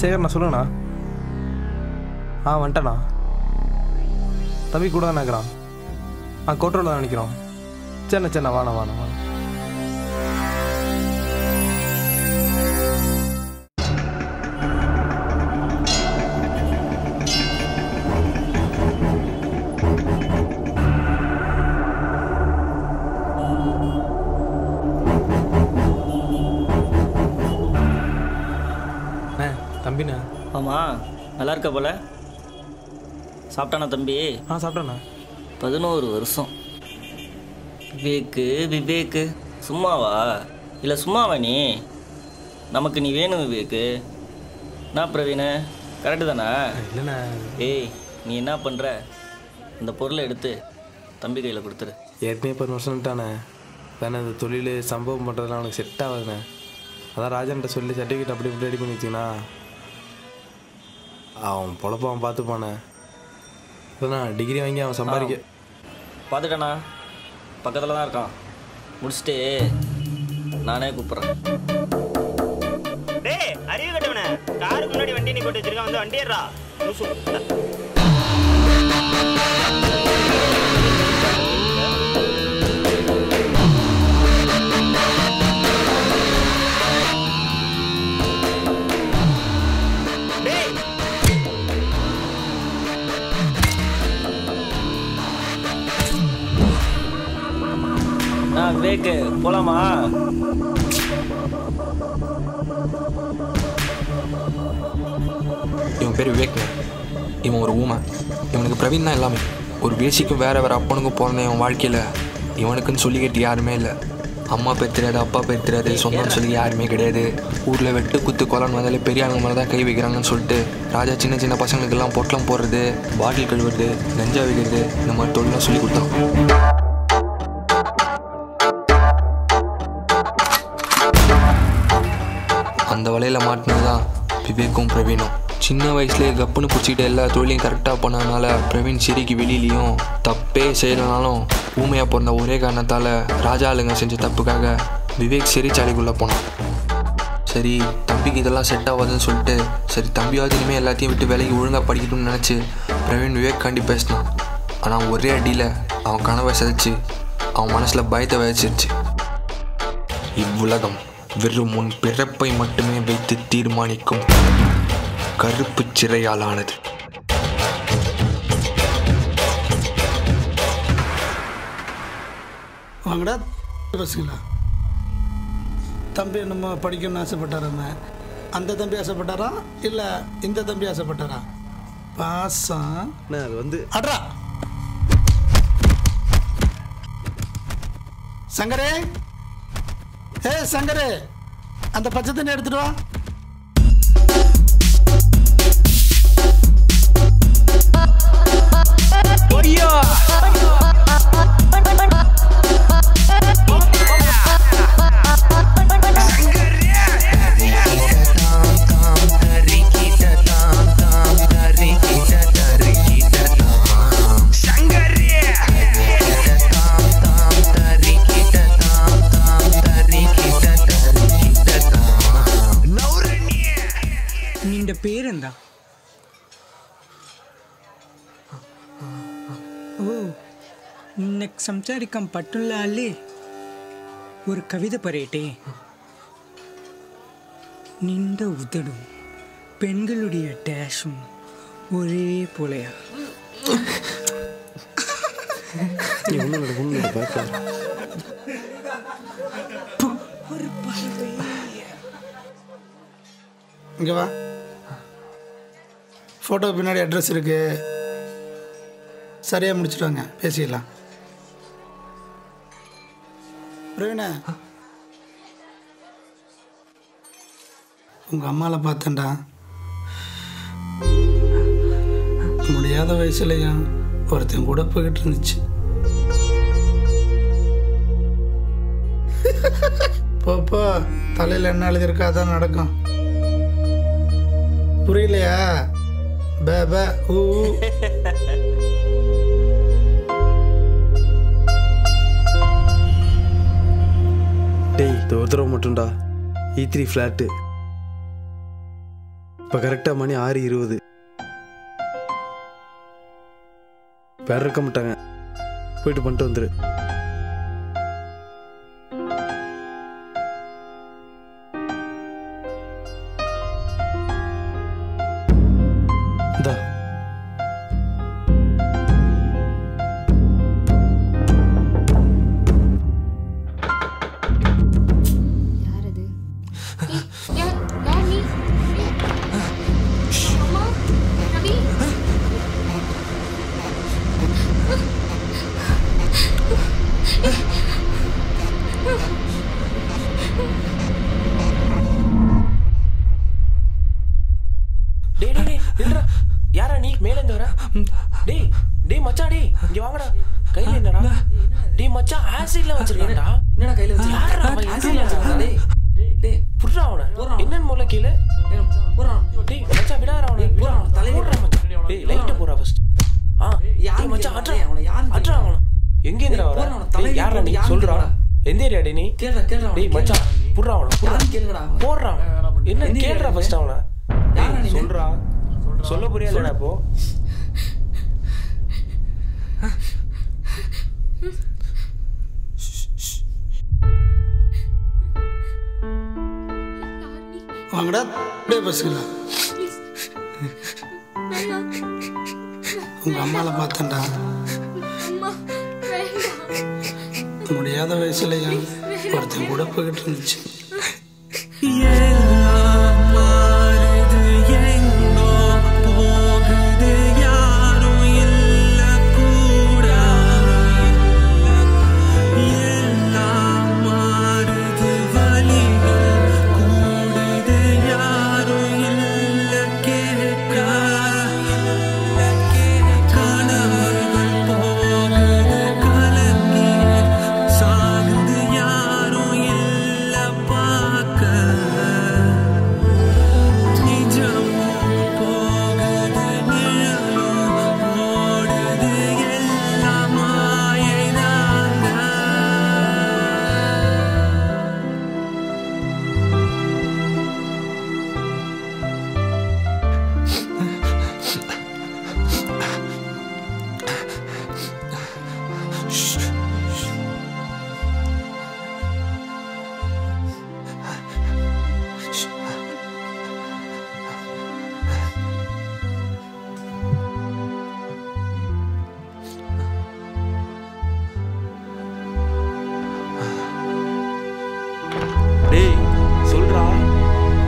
சேகர்ண்ணா சொல்லுங்கண்ணா. ஆ வந்துட்டேண்ணா. தம்பி கூட தான் ஆ கோட்டரோட தான் நினைக்கிறோம் சரிண்ணா சரிண்ணா வாண்ணா வாண்ணா வாண்ணா. ஆமாம் நல்லா இருக்க போல. சாப்பிட்டானா தம்பி? ஆ சாப்பிட்டேண்ணா. பதினோரு வருஷம். விவேக்கு விவேக்கு. சும்மாவா? இல்லை சும்மாவா நீ? நமக்கு நீ வேணும் விவேக்கு. என்ன பிரவீனு? கரெக்டு தானே? இல்லைண்ணே. ஏய் நீ என்ன பண்ணுற இந்த பொருளை எடுத்து தம்பி கையில் கொடுத்துரு. ஏற்கனவே இப்போ வருஷம்ட்டானே வேணா இந்த தொழில் சம்பவம் பண்ணுறதுலாம் அவனுக்கு செட் ஆகாதுண்ணே. அதான் ராஜன்கிட்ட சொல்லி சர்டிஃபிகேட் அப்படி இப்படி ரெடி பண்ணி வச்சிங்கன்னா அவன் பொழப்ப அவன் பார்த்துப்பானே அதான் டிகிரி வாங்கி அவன் சம்பாதிக்க. பார்த்துட்டானா பக்கத்தில் தான் இருக்கான். முடிச்சுட்டு நானே கூப்பிட்றேன். டேய் அறிவு கட்டவனே. காருக்கு முன்னாடி வண்டி நீ போட்டு வச்சிருக்கான் வந்து வண்டி வேக்கு போலாமா? இவன் பேர் விவேக் இவன் ஒரு ஊமை இவனுக்கு பிரவீன் தான் எல்லாமே. ஒரு பேசிக்கும் வேற வேற அப்பனுக்கும் பிறந்த இவன் வாழ்க்கையில். இவனுக்குன்னு சொல்லிக்கிட்டு யாருமே இல்லை. அம்மா பேர் தெரியாது அப்பா பேர் தெரியாது சொந்தம்னு சொல்லி யாருமே கிடையாது. ஊரில் வெட்டு குத்து கொலன்னு வந்தாலே பெரிய ஆளுங்க மேலே தான் கை வைக்கிறாங்கன்னு சொல்லிட்டு ராஜா சின்ன சின்ன பசங்களுக்கெல்லாம் பொட்டலம் போடுறது பாட்டில் கழுவுறது நெஞ்சா வைக்கிறது இந்த மாதிரி தொழிலாம் சொல்லி கொடுத்தான். வலையில் மாட்டினது? தான் விவேக்கும் பிரவீனும். சின்ன வயசுலேயே கப்புன்னு பிடிச்சிக்கிட்டு எல்லா தொழிலையும் கரெக்டாக போனதுனால பிரவீன் சிரிக்கு வெளியிலையும் தப்பே செய்யலனாலும் ஊமையாக பிறந்த ஒரே காரணத்தால் ராஜா ஆளுங்க செஞ்ச தப்புக்காக விவேக் சிரிச்சாலைக்குள்ளே போனான். சரி தம்பிக்கு இதெல்லாம் செட் ஆகாதுன்னு சொல்லிட்டு சரி தம்பியாவது இனிமேல் எல்லாத்தையும் விட்டு வேலைக்கு ஒழுங்காக படிக்கணும்னு நினச்சி பிரவீன் விவேக் காண்டி பேசினான். ஆனால் ஒரே அடியில் அவன் கனவை சிதைச்சு அவன் மனசில் பயத்தை விதைச்சிருச்சு. இவ்வுலகம். வெறும் உன் பிறப்பை மட்டுமே வைத்து தீர்மானிக்கும் கருப்பு சிறையாலானது. வாங்கடா. பசங்களா தம்பி நம்ம படிக்கணும்னு ஆசைப்பட்டாராம அந்த தம்பி ஆசைப்பட்டாரா? இல்லை இந்த தம்பி ஆசைப்பட்டாரா? பாசம். அது வந்து அட்ரா சங்கரே. ஏ சங்கரே அந்த பச்சை தண்ணி எடுத்துட்டு வா. నిన్నకు సంసారికం పట్టుల అల్లి ஒரு கவிதை பரையிட்டே நின்ற உதடும் பெண்களுடைய டேஷும் ஒரே போலையா? வா. ஃபோட்டோ பின்னாடி அட்ரஸ் இருக்கு. சரியாக முடிச்சுட்டு வாங்க பேசிடலாம். பிரவீனா. உங்கள் அம்மாவில் பார்த்தேன்டா. முடியாத வயசுலையும் ஒருத்தன் கூட போய்கிட்டு இருந்துச்சு. போ போ. தலையில் என்ன எழுதியிருக்கா அதான் நடக்கும். புரியலையா? பே பே ஊ. உத்தரவு மட்டும்டா. இ த்ரீ ஃப்ளாட்டு இப்போ கரெக்டாக மணி ஆறு இருபது. பேர் இருக்க மாட்டாங்க. போயிட்டு பண்ணிட்டு வந்துடு டேய், வர யாரா நீ? சொல்றா? எந்த ஏரியா நீ? கேளுடா கேளுடா டேய் மச்சான் புடுறா அவன புடுறா. கேளுடா போடுறா என்ன கேளுடா ஃபர்ஸ்ட் அவன யாரா நீ? சொல்றா. சொல்ல புரியா இல்லடா இப்போ. வாங்கடா அப்படியே உங்க அம்மாவை பார்த்தேன்டா. முடியாத வயசுலயா? ஒருத்தன் கூட போய்கிட்டு இருந்துச்சு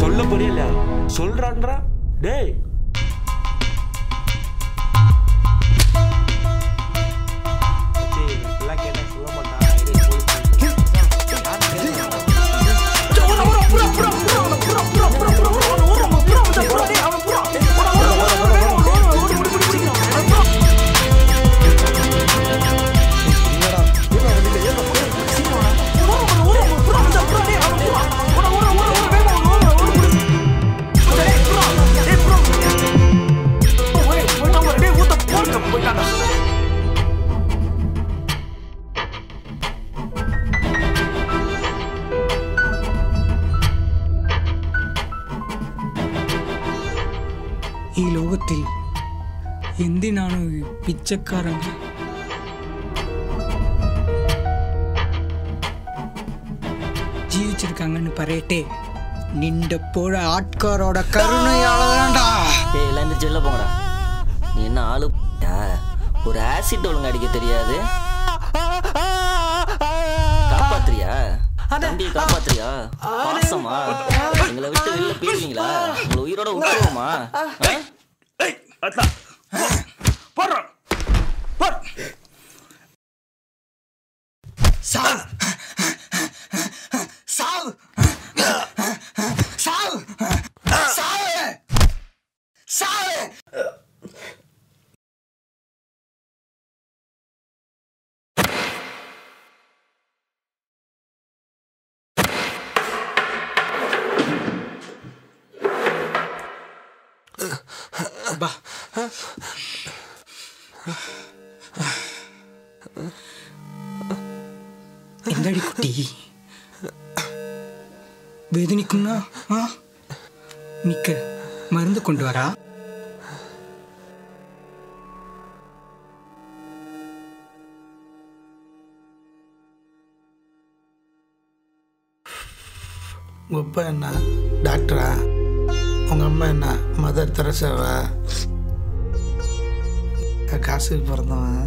சொல்ல புரியல சொல்றான்றா? டேய் பிச்சைக்காரங்க ஜீவிச்சிருக்காங்கன்னு பரையட்டே நின்ற போல ஆட்காரோட கருணையாலதான்டா ஏய் இந்த ஜெல்ல போங்கடா நீ என்ன ஆளு ஒரு ஆசிட் ஒழுங்கு அடிக்க தெரியாது காப்பாத்துறியா தம்பியை காப்பாத்துறியா பாசமா எங்களை விட்டு வெளில போயிருவீங்களா உங்களை உயிரோட விட்டுருவோமா ஆ? சாவு சாவு சாவு சாவு சாவு ಬಾ அந்தடி குட்டி வேதனிக்கும்னா ஆ? நிக்க மருந்து கொண்டு வரா. உங்கள் அப்பா என்ன? டாக்டரா? உங்கள் அம்மா என்ன? மதர் தெரசாவா? காசுக்கு பிறந்தவன்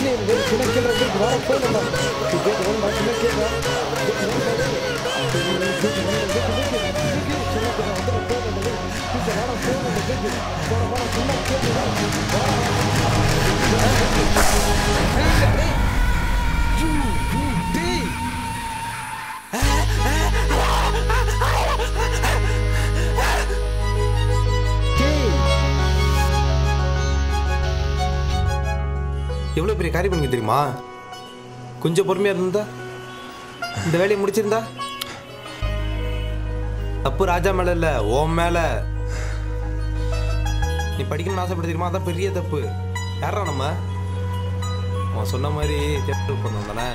காசுக்கு வேண்டி தானே உங்கள் அம்மா கூட படுத்தா உங்கள் அம்மாவில் காசுக்கு வேண்டி தானே படுத்தா அப்போ நீ யாரா அப்பையில எவ்வளோ பெரிய காரியம் பண்ணிக்க தெரியுமா? கொஞ்சம் பொறுமையாக இருந்தா இந்த வேலையை முடிச்சிருந்தா? தப்பு ராஜா மேலே இல்லை ஓம் மேலே. நீ படிக்கணும்னு ஆசைப்பட தெரியுமா? அதான் பெரிய தப்பு. யாரா நம்ம? அவன் சொன்ன மாதிரி தேட்டருக்கு பண்ணோம் தானே?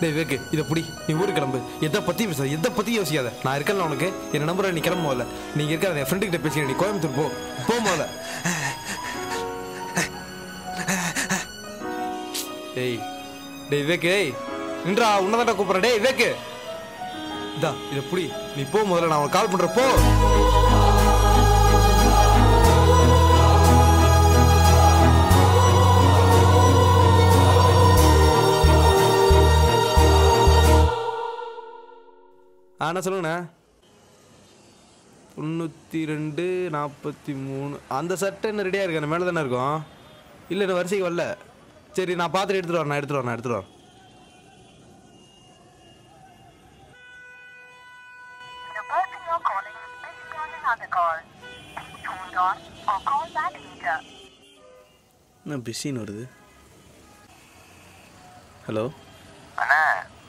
டேய் வேக்கு இதை புடி. நீ ஊர் கிளம்பு. எதை பத்தி பேசாத எதை பத்தி யோசிக்காத. நான் இருக்கல உனக்கு. என்ன நம்புற நீ கிளம்ப முதல்ல. நீங்க இருக்காத என் ஃப்ரெண்டு கிட்ட நீ கோயம்புத்தூர் போ. போ முதல்ல. டேய் டேய் வேக்கு ஏய். நின்றா உன்னதான்டா கூப்பிட்றேன். டேய் வேக்கு இதா இதை புடி. நீ போ முதல்ல நான் உனக்கு கால் பண்ணுறேன் போ. ஆண்ணா சொல்லுங்கண்ணா. தொண்ணூற்றி ரெண்டு நாற்பத்தி மூணு அந்த சட்டை என்ன ரெடியாக இருக்கு? மேலே தானே இருக்கும்? இல்லை இன்னும் வரிசைக்கு வரல. சரி நான் பார்த்துட்டு எடுத்துகிட்டு வரேன் நான் எடுத்துகிட்டு வரேன் நான் எடுத்துகிட்டு வரேன். என்ன பிஸின்னு வருது? ஹலோ அண்ணா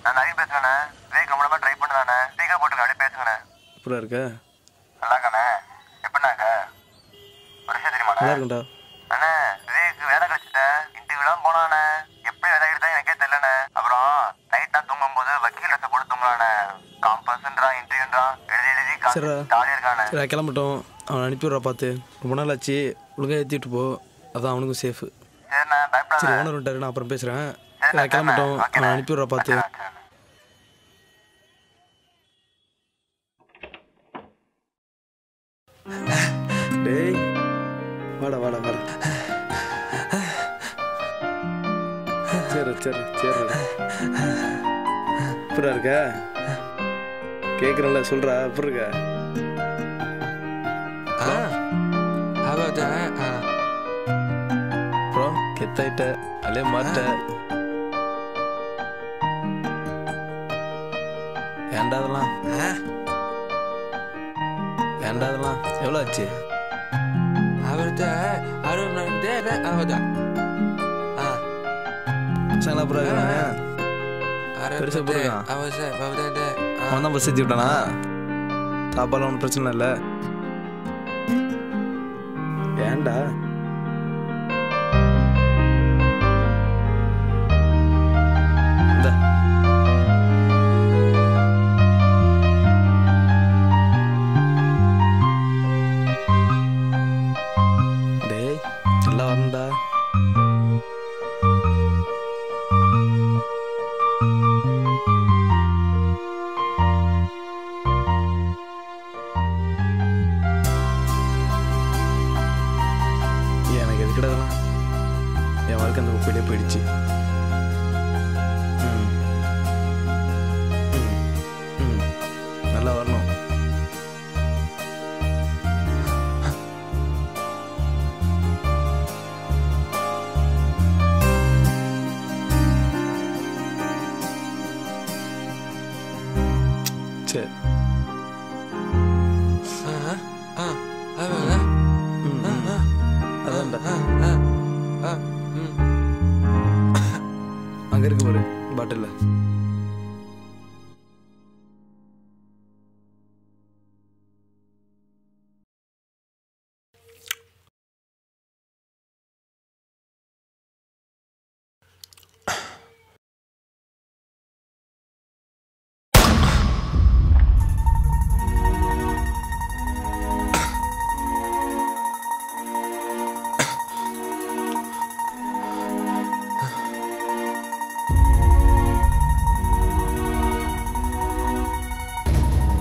நான் நவீன் பேசுறேண்ணே. விவேக் ரொம்ப ட்ரை பண்ணுதாண்ணே. எப்படா இருக்க? நல்லா இருக்காண்ணே எப்படின்னாக்க ஒரு விஷயம் தெரியுமா நல்லா இருக்கும்டா அண்ணா வேலை கிடைச்சிட்டேன் இன்டர்வியூலாம் போனானே எப்படி வேலை எடுத்தா எனக்கே தெரியலண்ணே. அப்புறம் நைட் நான் தூங்கும்போது வக்கீல் ட்ரெஸ் போட்டு தூங்குறானே காம்பஸ்ன்றான் இன்டர்வியூன்றான் எழுதி எழுதி சரிடா. ஜாலியாக இருக்கானே சரி கிளம்பட்டும். அவன் அனுப்பி விட்றா பார்த்து. ரொம்ப நாள் ஆச்சு. ஒழுங்காக ஏற்றிட்டு போ. அதான் அவனுக்கும் சேஃபு சரி ஓனர் விட்டாரு நான் அப்புறம் பேசுகிறேன் சரி கிளம்பட்டும். அவன் அனுப்பி விட்றா பார்த்து வாடா வாடா வாடா. சரி சரி சரி. எப்படா இருக்க? கேட்குறேன்ல சொல்கிறா எப்படி இருக்க? அப்புறம் கெத்தாயிட்ட அலே மாட்ட. அதெல்லாம் ஏன்டா அதெல்லாம் எவ்வளோ ஆச்சு? பசங்களா அப்புறம் இருக்காங்க பெருசாக போயிருக்கான் அவன் தான் பஸ் ஏற்றி விட்டானா சாப்பாடுலாம் ஒன்றும் பிரச்சனை இல்லை ஏன்டா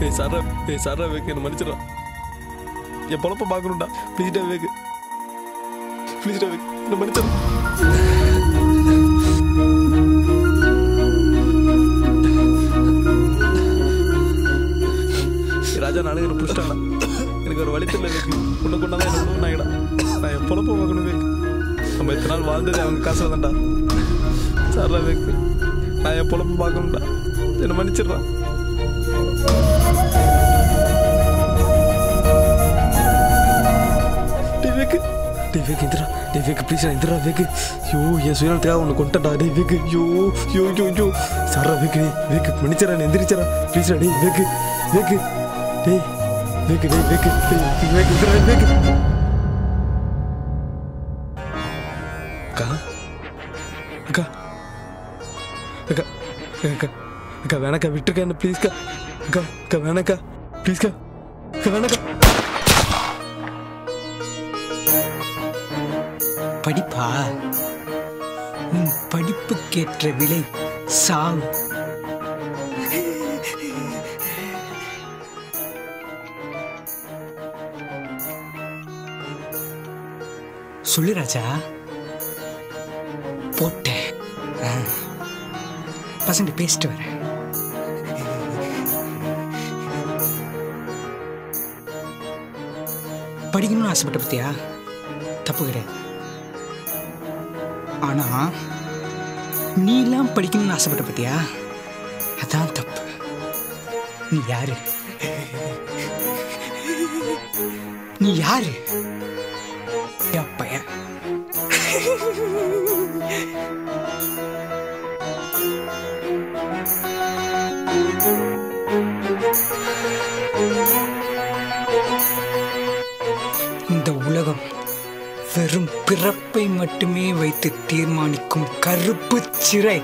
ஏய் சாரா ஏய் சாரா வேக்கு என்ன மன்னிச்சிடா என் பொழப்ப பார்க்கணும்டா. ப்ளீஸ்டா வேக்கு ப்ளீஸ்டா வேக்கு என்ன மன்னிச்சிடா. ராஜா நானும் என்ன பிடிச்சிட்டாடா எனக்கு ஒரு வழி தெரியல வேக்கு உன்னை கொண்டாதான் என்ன ஒன்றும் நான் என் பொழப்ப பார்க்கணும் வேக்கு நம்ம எத்தனை நாள் வாழ்ந்தது அவங்க காசு தான்டா சாரா வேக்கு நான் என் பொழப்ப பார்க்கணும்டா. என்ன மன்னிச்சிடுறான் வேக்கு ப்ளீஸ் இந்திரா வேக்கு ஐயோ என் சுயநலத்துக்காக உன்னை கொண்டடா டே வேக்கு ஐயோ யோ யோ யோ சாரா வேக்கு டே வேக்கு மன்னிச்சரா எந்திரிச்சரா ப்ளீஸ் டே வேக்கு வேக்கு டே வேக்கு டே வேக்கு டேய் வேக்கு இந்திரா வேக்கு அக்கா. அக்கா. அக்கா. அக்கா அக்கா. வேணக்கா விட்டுருக்கா என்ன ப்ளீஸ்க்கா அக்கா. அக்கா வேணக்கா. ப்ளீஸ்க்கா அக்கா வேணக்கா. படிப்பா உன் படிப்புக்கேற்ற விலை சாவு சொல்லு ராஜா. போட்டேன். பசங்க பேசிட்டு வரேன். படிக்கணும்னு ஆசைப்பட்ட பத்தியா? தப்பு கிடையாது. ஆனா நீ எல்லாம் படிக்கணும்னு ஆசைப்பட்ட பத்தியா? அதான் தப்பு. நீ யாரு? நீ யாரு? என் பையன். இந்த உலகம் வெறும் பிறப்பை மட்டுமே வைத்து தீர்மானிக்கும் கருப்பு சிறை.